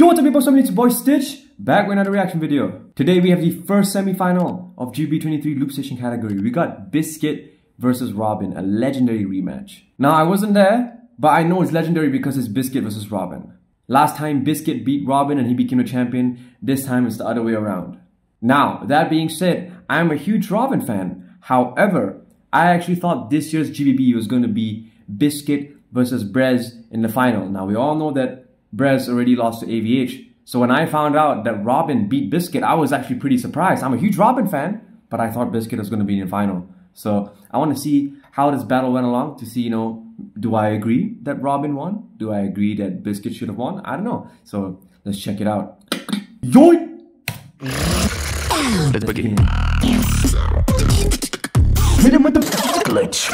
Yo, what's up people, so it's boy Stitch, back with another reaction video. Today we have the first semi-final of GB23 Loop Station category. We got Bizkit versus Robin, a legendary rematch. Now I wasn't there, but I know it's legendary because it's Bizkit versus Robin. Last time Bizkit beat Robin and he became a champion, this time it's the other way around. Now, that being said, I'm a huge Robin fan. However, I actually thought this year's GBB was going to be Bizkit versus Brez in the final. Now we all know that Brez already lost to AVH. So when I found out that Robin beat Bizkit, I was actually pretty surprised. I'm a huge Robin fan, but I thought Bizkit was going to be in the final. So I want to see how this battle went along to see, you know, do I agree that Robin won? Do I agree that Bizkit should have won? I don't know. So let's check it out. Yoink! Let's begin. Hit him with the Glitch.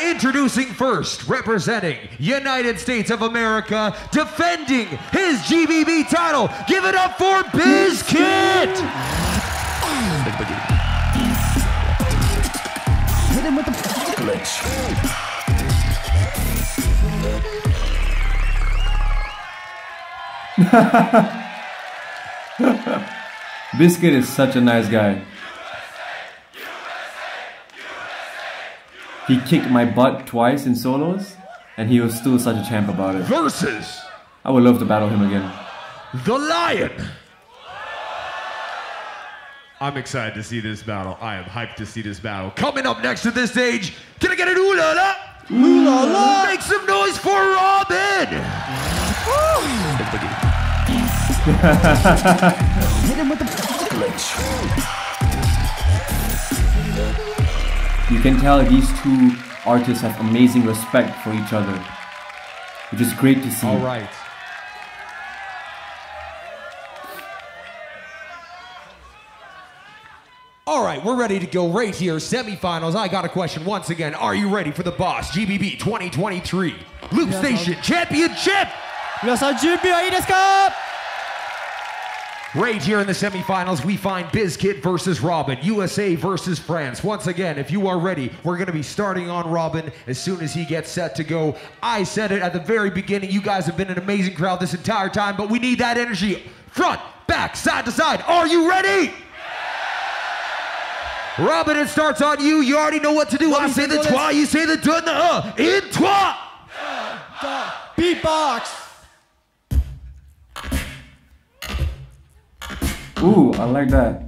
Introducing first, representing United States of America, defending his GBB title. Give it up for Bizkit! Hit him with the Glitch. Bizkit is such a nice guy. He kicked my butt twice in solos, and he was still such a champ about it. Versus I would love to battle him again. the Lion. I'm excited to see this battle. I am hyped to see this battle. Coming up next to this stage, can I get an ooh la la? Ooh la la! Make some noise for Robin! Let's. Hit him with the Glitch. You can tell these two artists have amazing respect for each other, which is great to see. All right. All right, we're ready to go right here. Semifinals. I got a question once again. Are you ready for the boss GBB 2023 Loop Station Championship? 皆さん準備はいいですか Right here in the semifinals, we find Bizkit versus Robin, USA versus France. Once again, if you are ready, we're going to be starting on Robin as soon as he gets set to go. I said it at the very beginning. You guys have been an amazing crowd this entire time, but we need that energy front, back, side to side. Are you ready? Robin, it starts on you. You already know what to do. I say the twa, you say the dun, the uh. In twa. Beatbox! Ooh, I like that.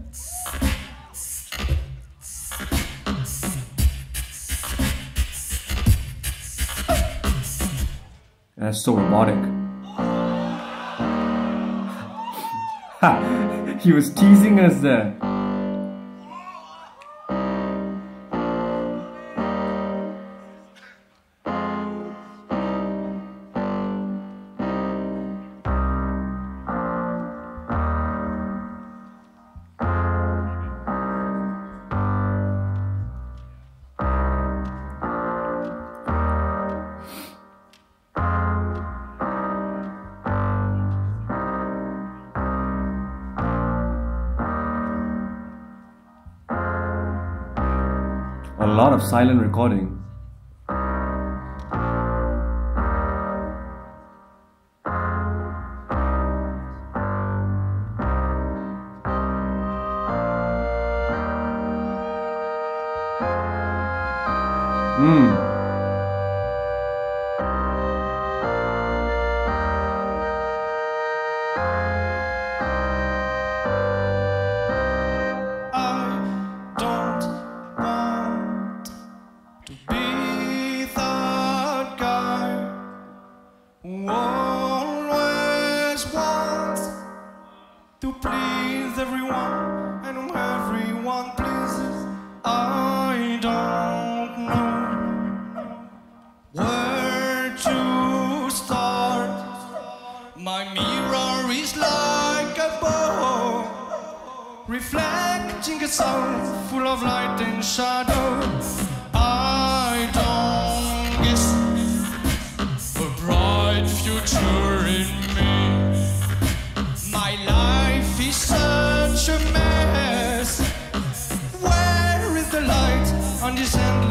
That's so robotic. Ha! He was teasing us there. Lot of silent recording.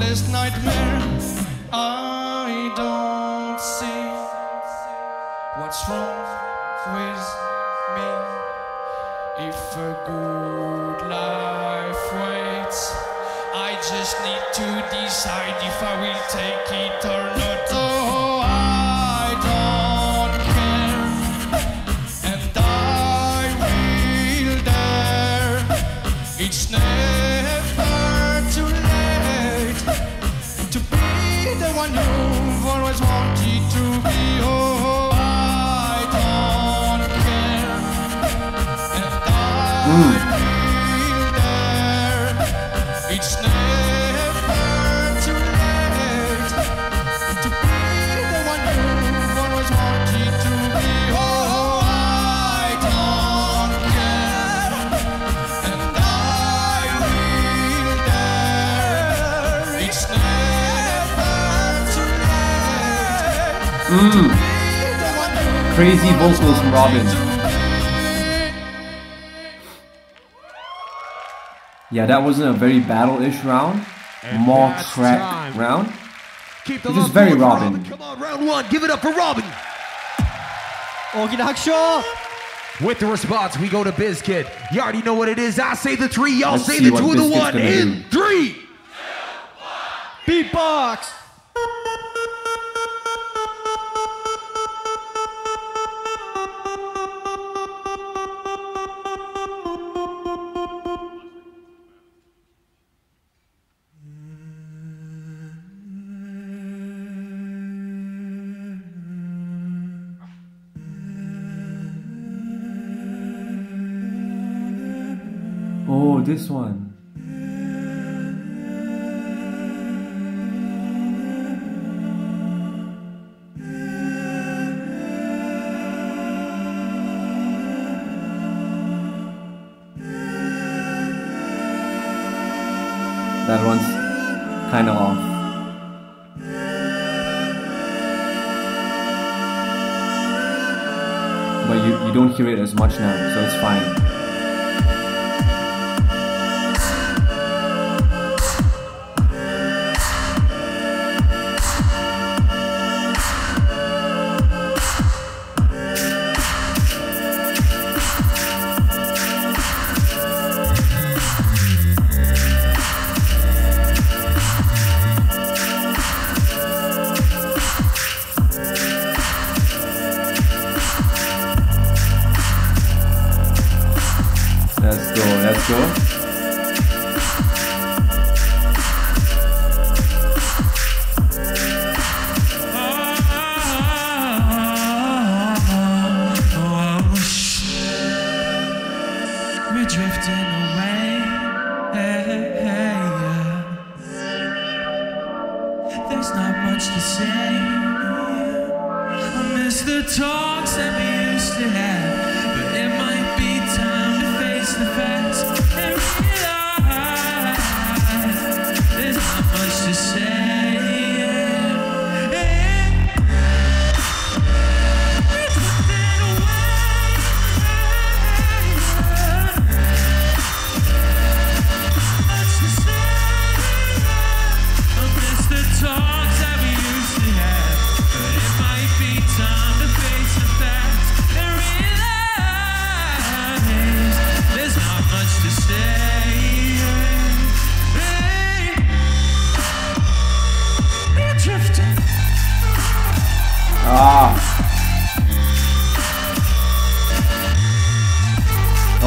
darkest nightmare I don't see. What's wrong with me? If a good life waits I just need to decide if I will take you've Crazy vocals from Robin. Yeah, that wasn't a very battle-ish round. And More track time. round. Keep the Just very Robin. Robin. Come on, round one. Give it up for Robin. With the response, we go to Bizkit. You already know what it is. I say the three, y'all Let's say the two and the one. In do. three, two, one. beatbox. This one. Not much to say. I miss the talks that we used to have, but it might be time to face the facts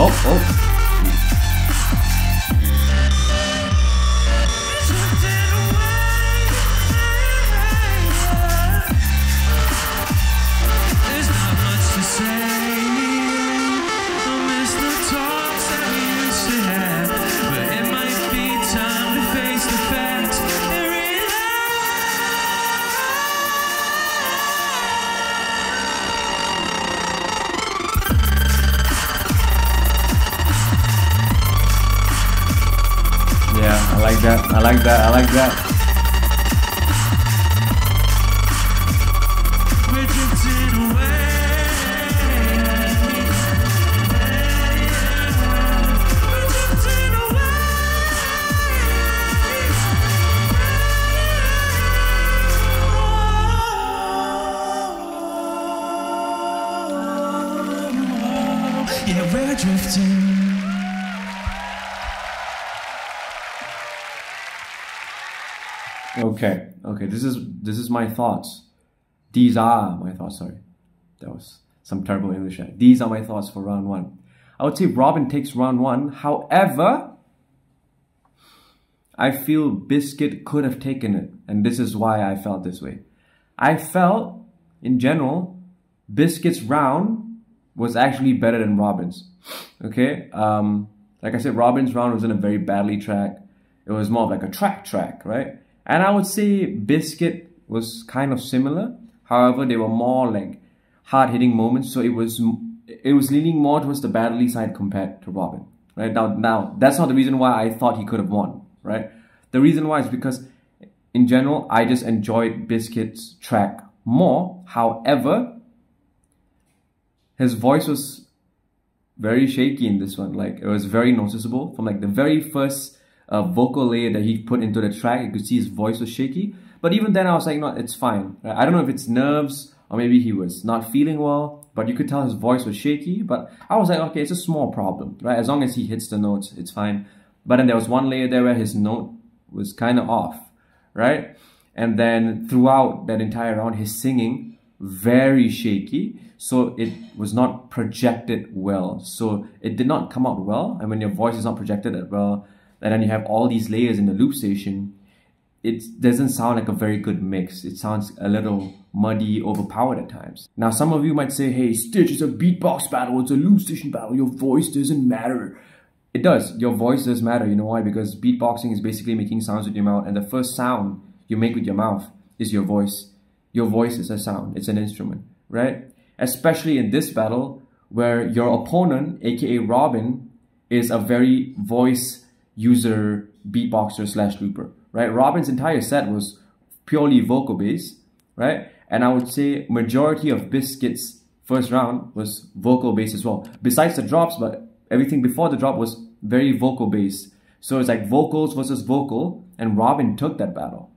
Oh, oh. Okay, okay. This is this is my thoughts. These are my thoughts. Sorry, that was some terrible English. These are my thoughts for round one. I would say Robin takes round one. However, I feel Bizkit could have taken it, and this is why I felt this way. I felt, in general, Bizkit's round was actually better than Robin's. Okay, um, like I said, Robin's round was in a very badly track. It was more of like a track track, right? And I would say Bizkit was kind of similar. However, they were more like hard hitting moments, so it was it was leaning more towards the badly side compared to Robin. Right now, now that's not the reason why I thought he could have won. Right, the reason why is because in general I just enjoyed Bizkit's track more. However, his voice was very shaky in this one. Like it was very noticeable from like the very first uh, vocal layer that he put into the track. You could see his voice was shaky. But even then, I was like, no, it's fine. I don't know if it's nerves or maybe he was not feeling well. But you could tell his voice was shaky. But I was like, okay, it's a small problem, right? As long as he hits the notes, it's fine. But then there was one layer there where his note was kind of off, right? And then throughout that entire round, his singing very shaky so it was not projected well so it did not come out well and when your voice is not projected well and then you have all these layers in the loop station. It doesn't sound like a very good mix. It sounds a little muddy overpowered at times. Now some of you might say hey stitch it's a beatbox battle. It's a loop station battle. Your voice doesn't matter. It does. Your voice does matter. You know why? Because beatboxing is basically making sounds with your mouth and the first sound you make with your mouth is your voice. Your voice is a sound. It's an instrument right? Especially in this battle where your opponent, aka Robin, is a very voice user beatboxer slash looper, right? Robin's entire set was purely vocal based, right? And I would say majority of Bizkit's first round was vocal based as well. Besides the drops, but everything before the drop was very vocal based. So it's like vocals versus vocal, and Robin took that battle.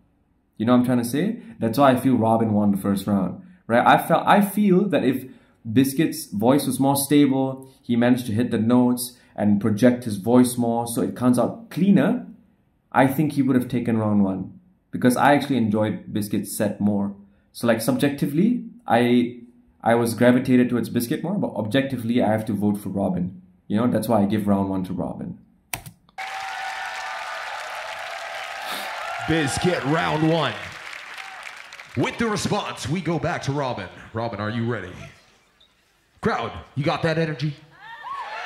You know what I'm trying to say? That's why I feel Robin won the first round right? I felt I feel that if Bizkit's voice was more stable, he managed to hit the notes and project his voice more, so it comes out cleaner. I think he would have taken round one because I actually enjoyed Bizkit's set more. So like subjectively, I I was gravitated towards Bizkit more, but objectively, I have to vote for Robin. You know, that's why I give round one to Robin. Bizkit round one. With the response, we go back to Robin. Robin, are you ready? Crowd, you got that energy?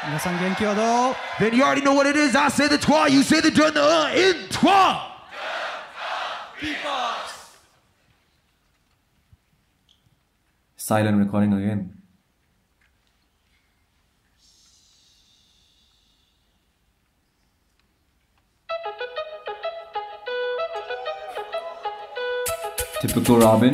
皆さん元気をどう Then you already know what it is. I say the twa, you say the dun, the uh, in twa. Silent recording again. Typical Robin.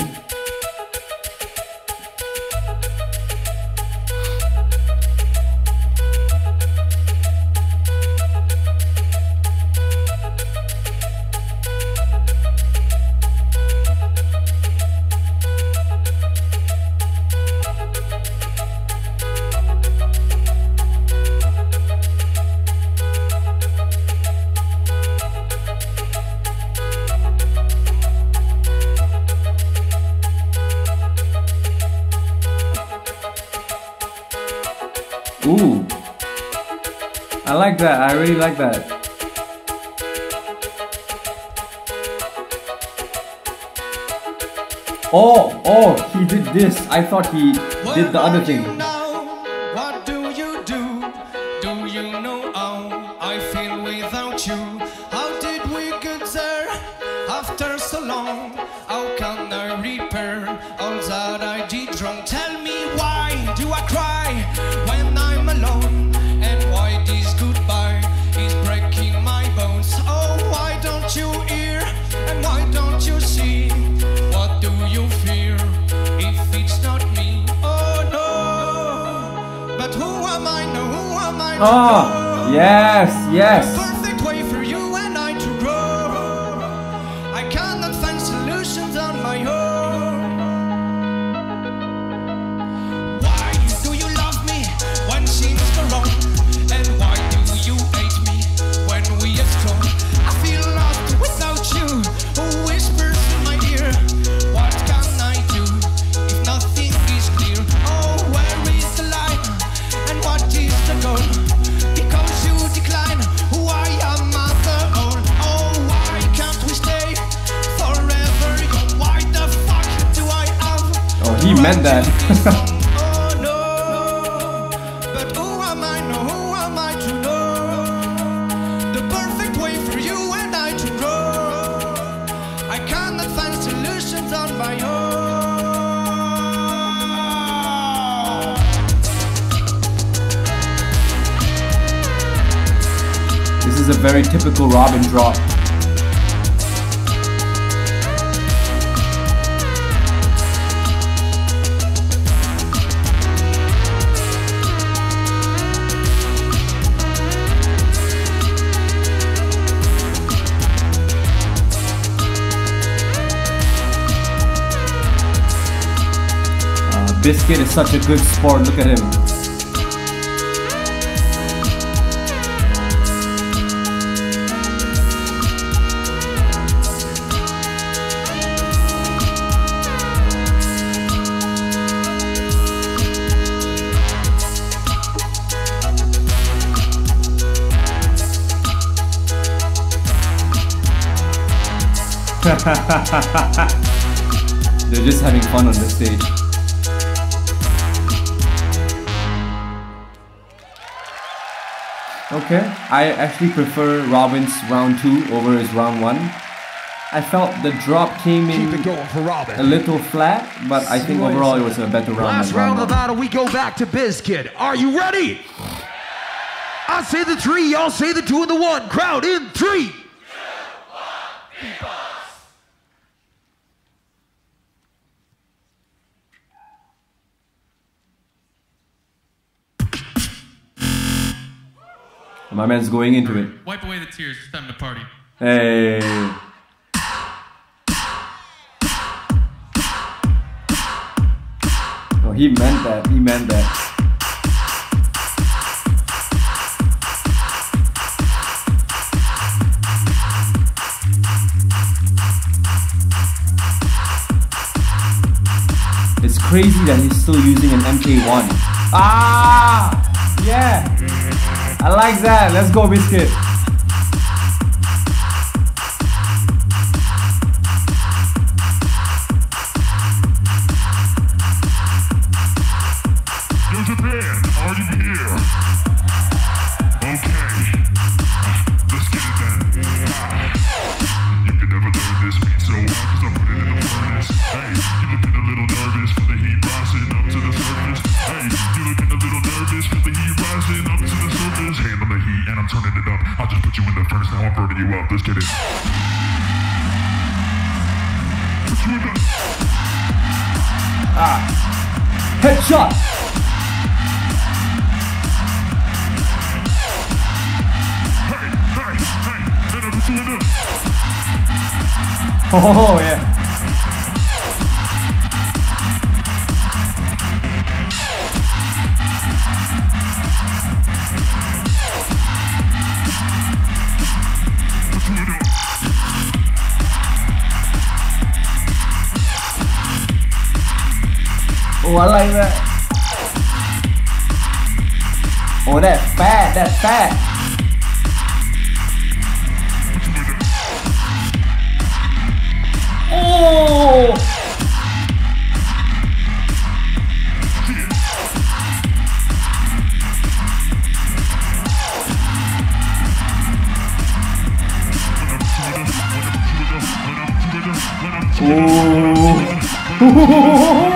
Ooh. I like that. I really like that. Oh, oh, he did this. I thought he did the other thing. my own. this is a very typical Robin drop. Bizkit is such a good sport. Look at him. They're just having fun on the stage. Okay, I actually prefer Robin's round two over his round one. I felt the drop came Keep it in going for Robin. a little flat, but I think overall it was a better round. Last than round of the battle, we go back to Bizkit. Are you ready? I say the three, y'all say the two and the one. Crowd in three. My man's going into it. Wipe away the tears. It's time to party. Hey. Oh, he meant that. He meant that. It's crazy that he's still using an MK1. Ah! Yeah! I like that. Let's go, Bizkit. Furnace, now I'm burning you up. Let's get it. Put you in the Headshot! hey, hey, Oh, I like that. Oh, that fat, that fat. Oh! When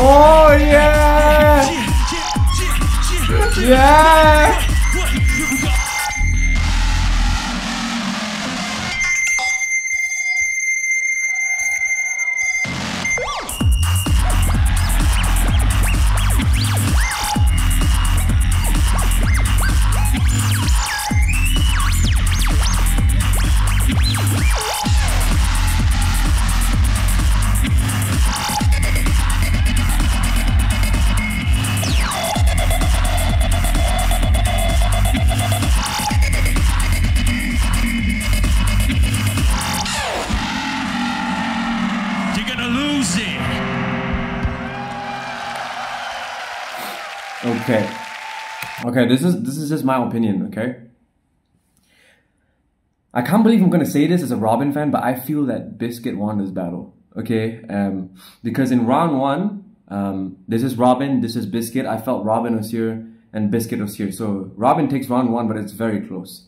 Oh yeah! Yeah! Okay. Okay, this is this is just my opinion, okay? I can't believe I'm gonna say this as a Robin fan, but I feel that Bizkit won this battle. Okay, um, because in round one, um, this is Robin, this is Bizkit. I felt Robin was here and Bizkit was here. So Robin takes round one, but it's very close.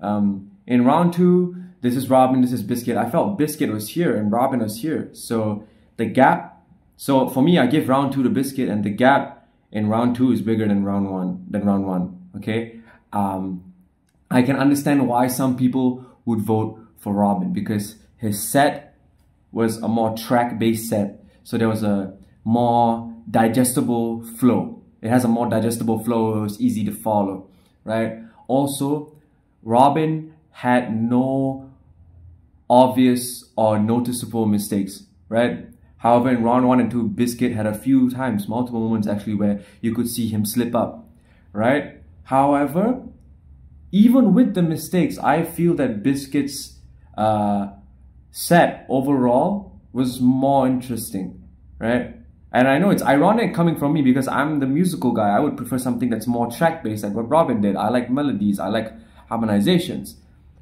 Um, in round two, this is Robin, this is Bizkit. I felt Bizkit was here and Robin was here. So the gap. So for me, I give round two to Bizkit, and the gap in round two is bigger than round one. Than round one. Okay. Um, I can understand why some people would vote for Robin because his set was a more track-based set. So there was a more digestible flow. It has a more digestible flow. It was easy to follow, right? Also, Robin had no obvious or noticeable mistakes, right? However, in round one and two, Bizkit had a few times, multiple moments actually, where you could see him slip up, right? However, even with the mistakes, I feel that Bizkit's uh, set overall was more interesting, right? And I know it's ironic coming from me because I'm the musical guy. I would prefer something that's more track based, like what Robin did. I like melodies, I like harmonizations.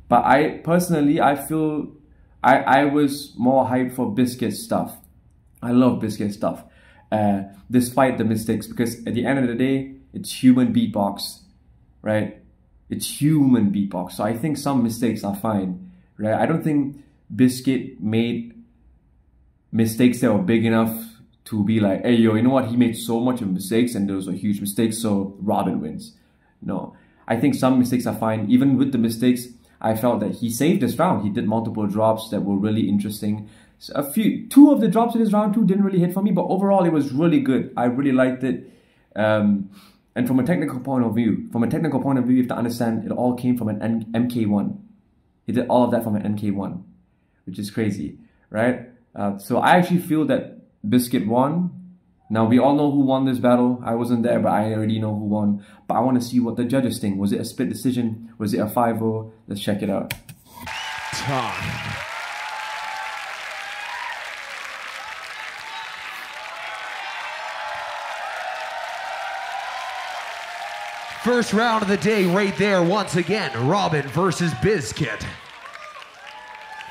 But I personally, I feel I, I was more hyped for Bizkit stuff. I love Bizkit stuff, uh, despite the mistakes, because at the end of the day, it's human beatbox, right? It's human beatbox. So I think some mistakes are fine, right? I don't think Bizkit made mistakes that were big enough to be like, hey, yo, you know what? He made so much of mistakes and those were huge mistakes, so Robin wins. No. I think some mistakes are fine. Even with the mistakes, I felt that he saved this round. He did multiple drops that were really interesting. A few, two of the drops in his round two didn't really hit for me, but overall it was really good. I really liked it. Um, and from a technical point of view, from a technical point of view, you have to understand it all came from an N- MK1. He did all of that from an MK1, which is crazy, right? Uh, so I actually feel that Bizkit won. Now we all know who won this battle. I wasn't there, but I already know who won. But I want to see what the judges think. Was it a split decision? Was it a 5-0? Let's check it out. Time. First round of the day, right there, once again, Robin versus Bizkit.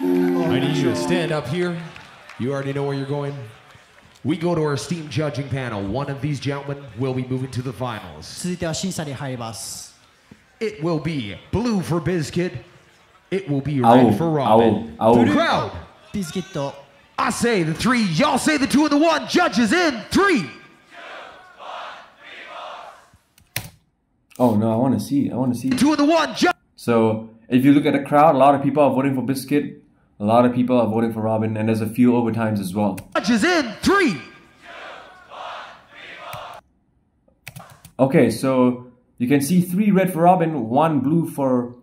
I need you to stand up here. You already know where you're going. We go to our esteemed judging panel. One of these gentlemen will be moving to the finals. 続いては審査に入ります It will be blue for Bizkit. It will be Ow, red for Robin. ow, ow. Crowd, ビスケット I say the three, y'all say the two and the one. Judges in three. Oh no, I want to see. I want to see. Two of the one. Ju- So if you look at the crowd, a lot of people are voting for Bizkit. A lot of people are voting for Robin, and there's a few overtimes as well. Judges in three. Okay, so you can see three red for Robin, one blue for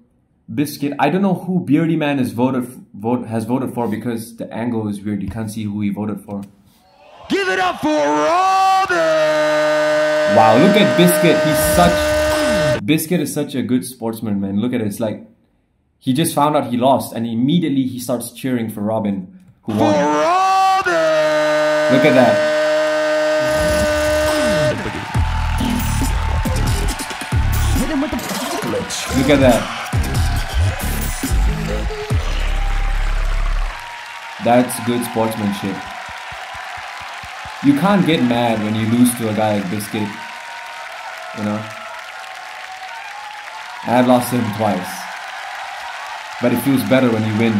Bizkit. I don't know who Beardyman is voted vote has voted for because the angle is weird. You can't see who he voted for. Give it up for Robin. Wow, look at Bizkit. He's such Bizkit is such a good sportsman, man. Look at it. It's like he just found out he lost, and immediately he starts cheering for Robin, who won. Robin. Look at that. Look at that. That's good sportsmanship. You can't get mad when you lose to a guy like Bizkit. You know? I've lost to him twice. But it feels better when you win.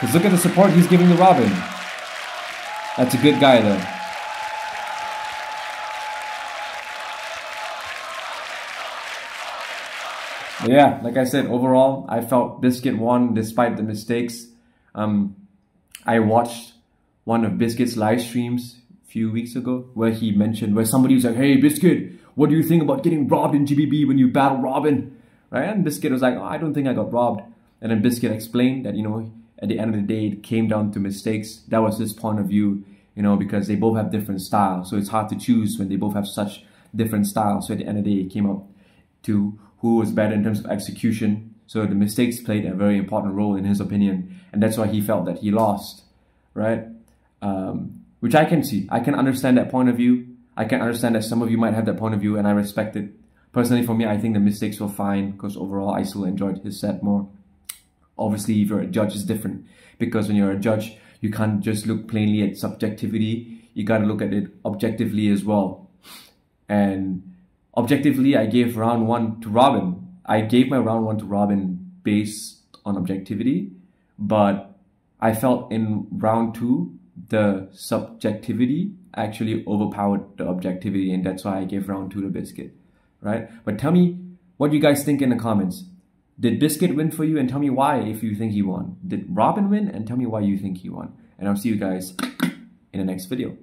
Because look at the support he's giving to Robin. That's a good guy though. But yeah, like I said, overall, I felt Bizkit won despite the mistakes. Um, I watched one of Bizkit's live streams a few weeks ago where he mentioned, where somebody was like, hey, Bizkit, what do you think about getting robbed in GBB when you battle Robin? Right? And Bizkit was like, oh, I don't think I got robbed. And then Bizkit explained that, you know, at the end of the day, it came down to mistakes. That was his point of view, you know, because they both have different styles. So it's hard to choose when they both have such different styles. So at the end of the day, it came up to who was better in terms of execution. So the mistakes played a very important role in his opinion, and that's why he felt that he lost, right? Um, which I can see. I can understand that point of view. I can understand that some of you might have that point of view, and I respect it. Personally, for me, I think the mistakes were fine because overall, I still enjoyed his set more. Obviously, if you're a judge, it's different because when you're a judge, you can't just look plainly at subjectivity. You got to look at it objectively as well. And objectively, I gave round one to Robin. I gave my round one to Robin based on objectivity, but I felt in round two, the subjectivity actually overpowered the objectivity, and that's why I gave round two to Bizkit, right? But tell me what you guys think in the comments. Did Bizkit win for you? And tell me why if you think he won. Did Robin win? And tell me why you think he won. And I'll see you guys in the next video.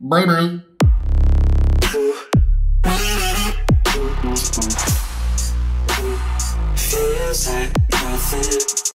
Bye bye. Feels like nothing